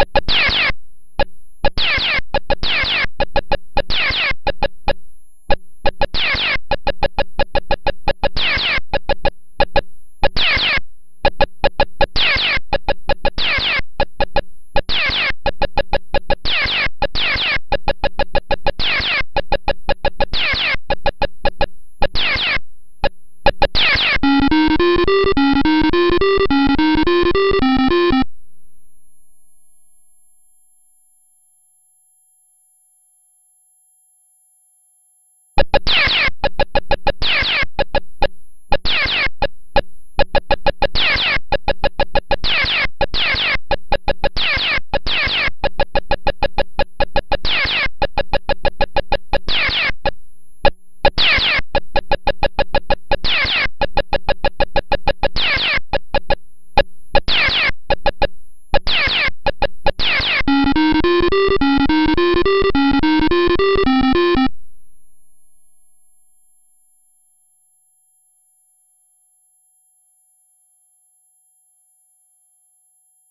you you